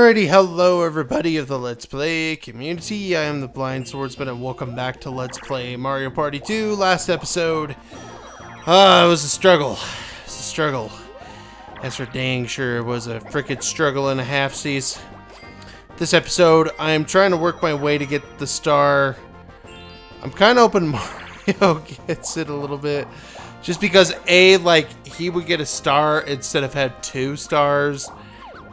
Alrighty, hello everybody of the Let's Play community. I am the Blind Swordsman and welcome back to Let's Play Mario Party 2. Last episode, uh, it was a struggle. It was a struggle. As for dang sure it was a frickin' struggle and a half seas. This episode, I am trying to work my way to get the star. I'm kind of hoping Mario gets it a little bit. Just because A, like, he would get a star instead of had two stars.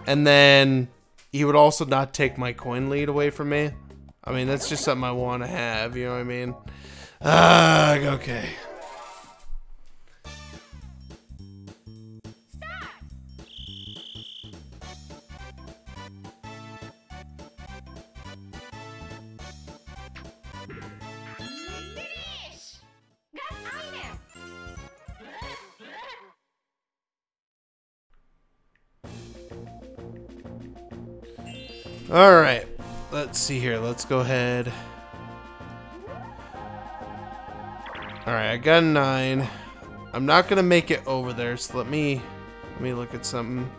And then he would also not take my coin lead away from me. I mean, that's just something I want to have, you know what I mean? Okay. Alright, let's see here. Let's go ahead. Alright, I got a 9. I'm not to make it over there, so let me, let me look at something.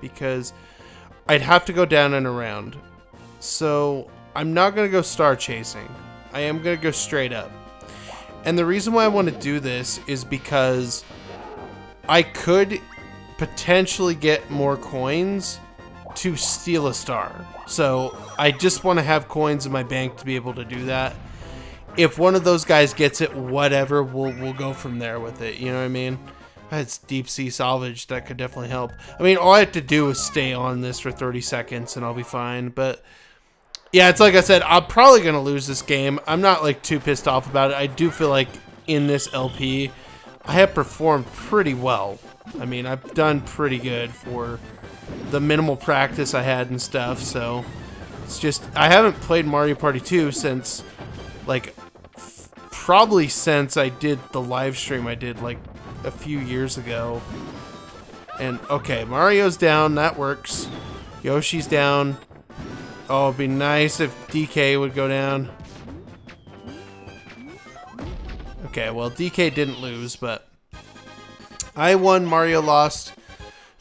Because I'd have to go down and around. So, I'm not to go star chasing. I am to go straight up. And the reason why I want to do this is because I could potentially get more coins to steal a star. So I just want to have coins in my bank to be able to do that. If one of those guys gets it, whatever, we'll we'll go from there with it. You know what I mean? It's deep sea salvage. That could definitely help. I mean, all I have to do is stay on this for 30 seconds and I'll be fine. But yeah, it's like I said, I'm probably going to lose this game. I'm not like too pissed off about it. I do feel like in this LP, I have performed pretty well. I mean, I've done pretty good for the minimal practice I had and stuff, so it's just I haven't played Mario Party 2 since like probably since I did the live stream I did like a few years ago. And okay, Mario's down, that works. Yoshi's down. Oh, it'd be nice if DK would go down. Okay, well DK didn't lose, but I won, Mario lost.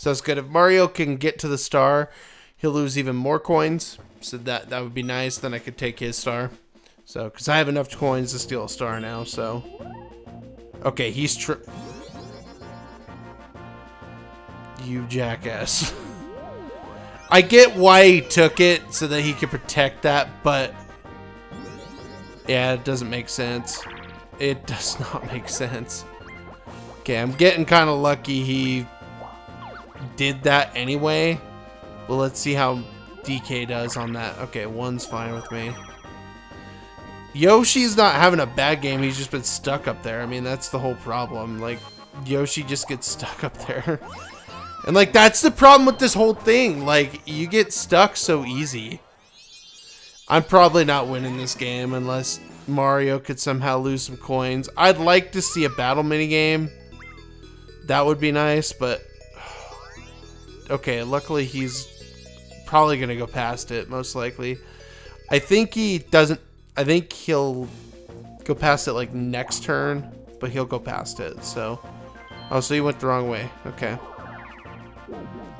So it's good. If Mario can get to the star, he'll lose even more coins. So that that would be nice. Then I could take his star. So, because I have enough coins to steal a star now, so. Okay, he's tr- You jackass. I get why he took it, so that he could protect that, but... Yeah, it doesn't make sense. It does not make sense. Okay, I'm getting kind of lucky he did that anyway. Well, let's see how DK does on that. Okay, one's fine with me. Yoshi's not having a bad game. He's just been stuck up there. I mean, that's the whole problem. Like, Yoshi just gets stuck up there. And, like, that's the problem with this whole thing. Like, you get stuck so easy. I'm probably not winning this game unless Mario could somehow lose some coins. I'd like to see a battle minigame. That would be nice, but okay, luckily he's probably going to go past it, most likely. I think he doesn't, I think he'll go past it like next turn, but he'll go past it, so. Oh, so he went the wrong way. Okay.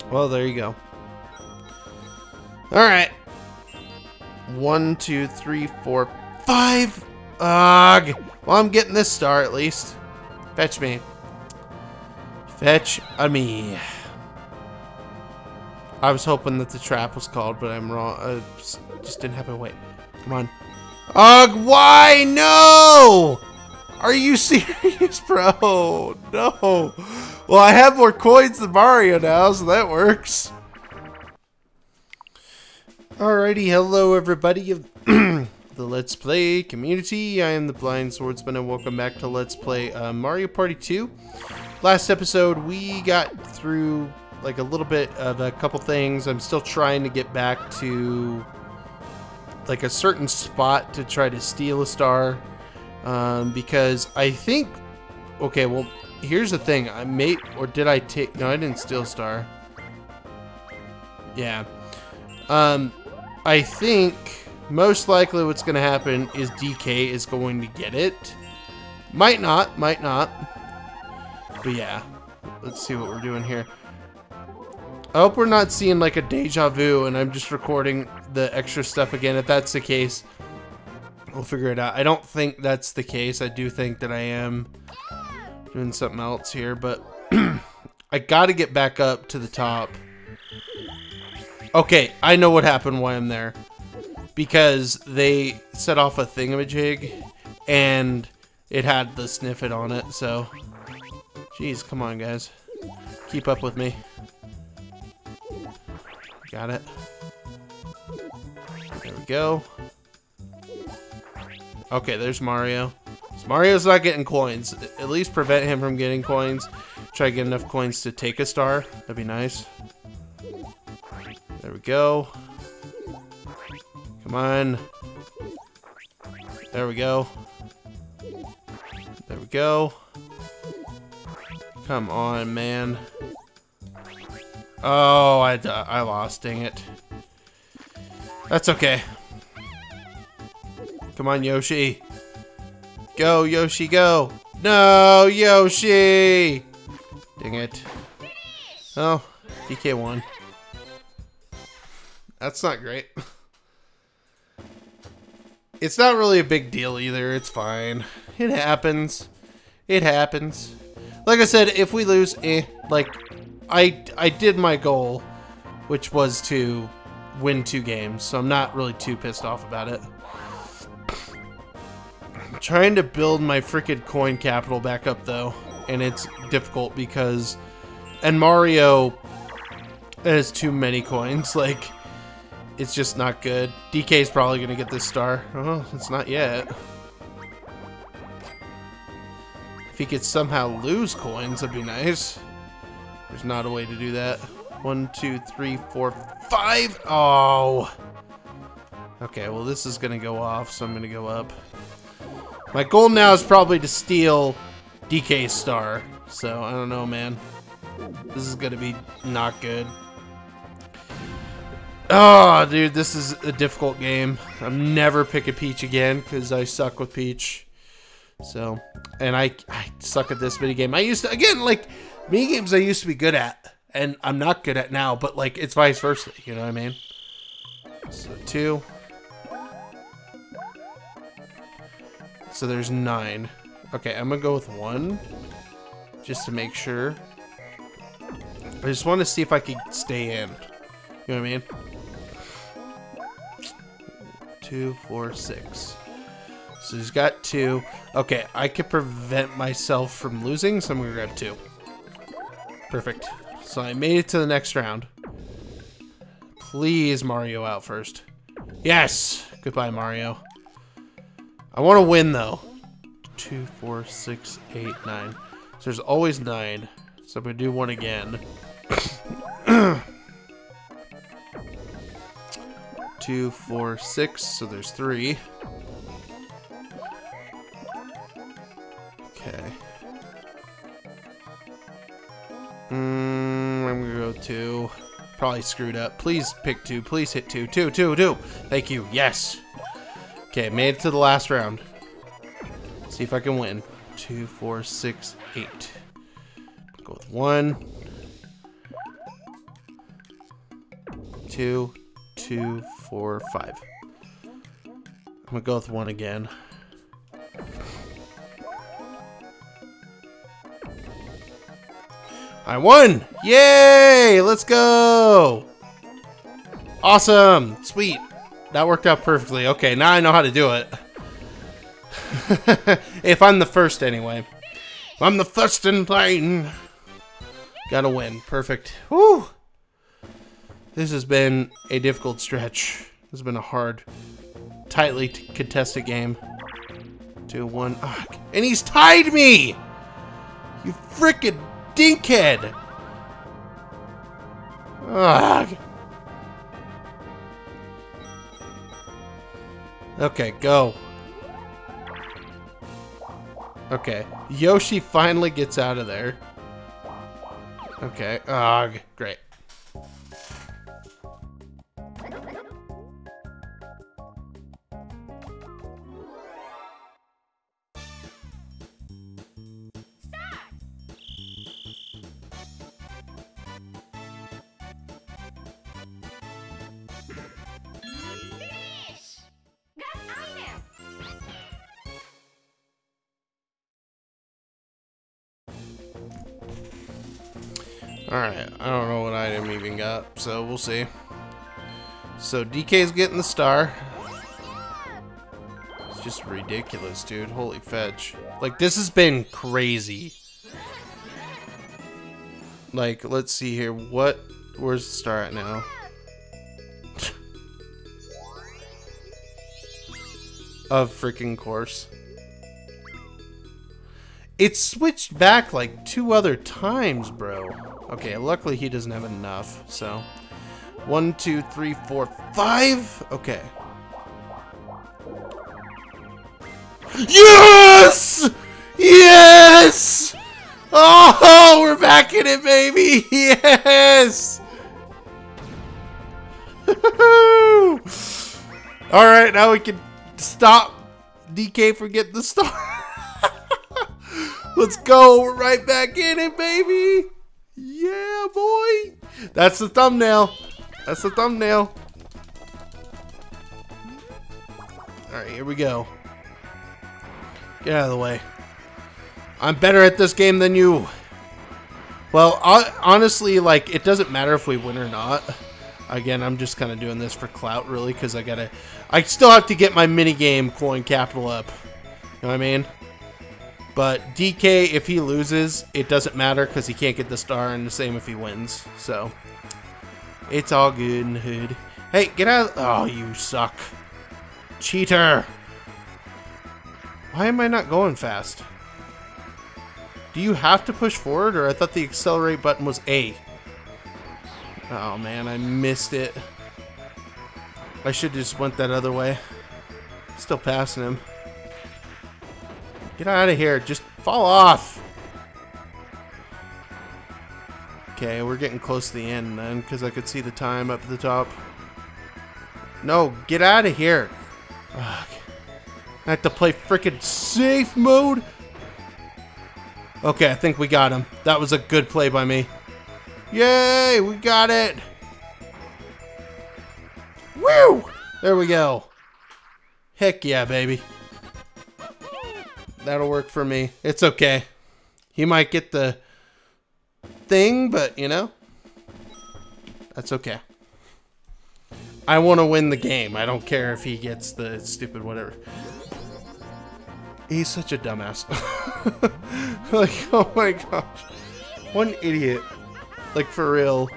Well, there you go. Alright. One, two, three, four, five. Ugh. Well, I'm getting this star at least. Fetch me. Fetch a me. I was hoping that the trap was called, but I'm wrong. Uh, just didn't happen. Wait, come on. Ugh, why? No! Are you serious, bro? No. Well, I have more coins than Mario now, so that works. Alrighty, hello everybody of the Let's Play community. I am the Blind Swordsman and welcome back to Let's Play uh, Mario Party 2. Last episode, we got through like a little bit of a couple things. I'm still trying to get back to like a certain spot to try to steal a star um, because I think okay well here's the thing. I made or did I take no I didn't steal a star. Yeah. Um I think most likely what's gonna happen is DK is going to get it. Might not might not. But yeah let's see what we're doing here I hope we're not seeing like a deja vu and I'm just recording the extra stuff again. If that's the case, we'll figure it out. I don't think that's the case. I do think that I am doing something else here, but I gotta get back up to the top. Okay, I know what happened why I'm there. Because they set off a thingamajig and it had the Snifit on it, so... Jeez, come on, guys. Keep up with me. Got it. There we go. Okay, there's Mario. So Mario's not getting coins. At least prevent him from getting coins. Try to get enough coins to take a star. That'd be nice. There we go. Come on. There we go. There we go. Come on, man. Oh, I, I lost, dang it. That's okay. Come on, Yoshi. Go, Yoshi, go. No, Yoshi! Dang it. Oh, DK won. That's not great. It's not really a big deal either. It's fine. It happens. It happens. Like I said, if we lose, eh, like, I, I did my goal, which was to win two games, so I'm not really too pissed off about it. I'm trying to build my freaking coin capital back up, though, and it's difficult because... And Mario has too many coins, like, it's just not good. DK is probably to get this star. Oh, it's not yet. If he could somehow lose coins, that'd be nice. There's not a way to do that. One, two, three, four, five. Oh. Okay, well this is gonna go off, so I'm gonna go up. My goal now is probably to steal DK's star. So I don't know, man. This is gonna be not good. Oh, dude, this is a difficult game. I'm never picking Peach again because I suck with Peach. So, and I, I suck at this mini game. I used to, again, like, mini games I used to be good at, and I'm not good at now, but, like, it's vice versa, you know what I mean? So, two. So there's nine. Okay, I'm gonna go with one, just to make sure. I just want to see if I could stay in. You know what I mean? Two, four, six. So he's got two. Okay, I could prevent myself from losing, so I'm gonna grab two. Perfect. So I made it to the next round. Please Mario out first. Yes! Goodbye, Mario. I want to win, though. Two, four, six, eight, nine. So there's always nine. So I'm gonna do one again. Two, four, six. So there's three. Probably screwed up. Please pick two. Please hit two. Two, two, two. Thank you. Yes. Okay, made it to the last round. See if I can win. Two, four, six, eight. Go with one. Two, two, four, five. I'm gonna go with one again. I won! Yay! Let's go! Awesome! Sweet. That worked out perfectly. Okay, now I know how to do it. if I'm the first, anyway. If I'm the first in line. Gotta win. Perfect. Woo! This has been a difficult stretch. This has been a hard, tightly contested game. Two, one. Ugh. And he's tied me! You freaking dinkhead! Ugh. Okay, go. Okay, Yoshi finally gets out of there. Okay, ugh, great. Alright, I don't know what item even got, so we'll see. So DK's getting the star. It's just ridiculous, dude. Holy fetch. Like, this has been crazy. Like, let's see here. What? Where's the star at now? of freaking course. It switched back like two other times, bro. Okay, luckily he doesn't have enough, so. One, two, three, four, five? Okay. Yes! Yes! Oh, we're back in it, baby! Yes! Alright, now we can stop DK from getting the star. Let's go. We're right back in it, baby. Yeah, boy. That's the thumbnail. That's the thumbnail. Alright, here we go. Get out of the way. I'm better at this game than you. Well, uh, honestly, like, it doesn't matter if we win or not. Again, I'm just kind of doing this for clout, really, because I gotta... I still have to get my minigame coin capital up. You know what I mean? But DK, if he loses, it doesn't matter because he can't get the star, and the same if he wins. So, it's all good in the hood. Hey, get out! Oh, you suck. Cheater! Why am I not going fast? Do you have to push forward, or I thought the accelerate button was A? Oh man, I missed it. I should just went that other way. Still passing him. Get out of here. Just fall off. Okay, we're getting close to the end then, because I could see the time up at the top. No, get out of here. Ugh. I have to play freaking safe mode. Okay, I think we got him. That was a good play by me. Yay, we got it. Woo! There we go. Heck yeah, baby. That'll work for me. It's okay. He might get the thing, but, you know, that's okay. I want to win the game. I don't care if he gets the stupid whatever. He's such a dumbass. like, oh my gosh. What an idiot. Like, for real.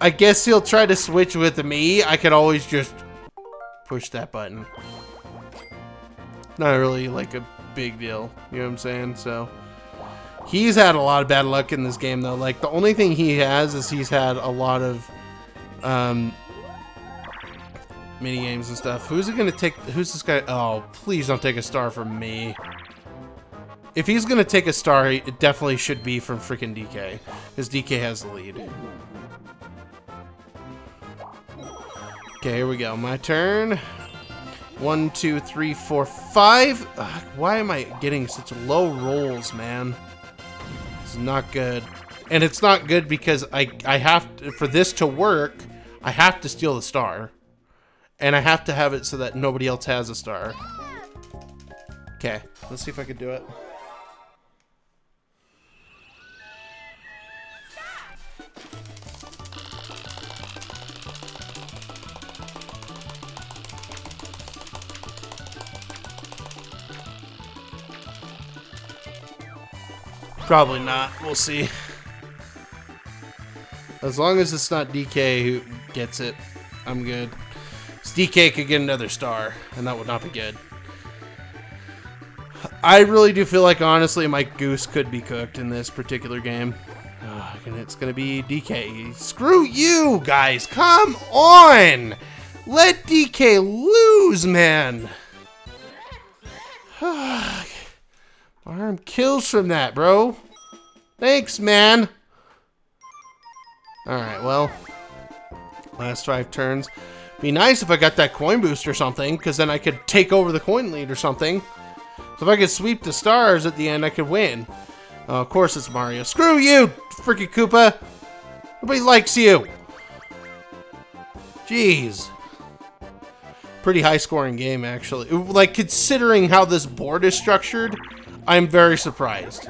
I guess he'll try to switch with me. I could always just push that button. Not really, like, a big deal. You know what I'm saying? So... He's had a lot of bad luck in this game, though. Like, the only thing he has is he's had a lot of, um, mini games and stuff. Who's it gonna take? Who's this guy? Oh, please don't take a star from me. If he's gonna take a star, it definitely should be from freaking DK, because DK has the lead. Okay, here we go. My turn. One, two, three, four, five. Ugh, why am I getting such low rolls, man? It's not good. And it's not good because I, I have to, for this to work, I have to steal the star. And I have to have it so that nobody else has a star. Okay, let's see if I can do it. Probably not. We'll see. As long as it's not DK who gets it, I'm good. DK could get another star, and that would not be good. I really do feel like, honestly, my goose could be cooked in this particular game. Oh, and it's going to be DK. Screw you, guys. Come on. Let DK lose, man. Arm kills from that, bro. Thanks, man. Alright, well. Last five turns. Be nice if I got that coin boost or something, because then I could take over the coin lead or something. So if I could sweep the stars at the end, I could win. Uh, of course it's Mario. Screw you, freaking Koopa! Nobody likes you! Jeez. Pretty high scoring game, actually. Like, considering how this board is structured, I'm very surprised.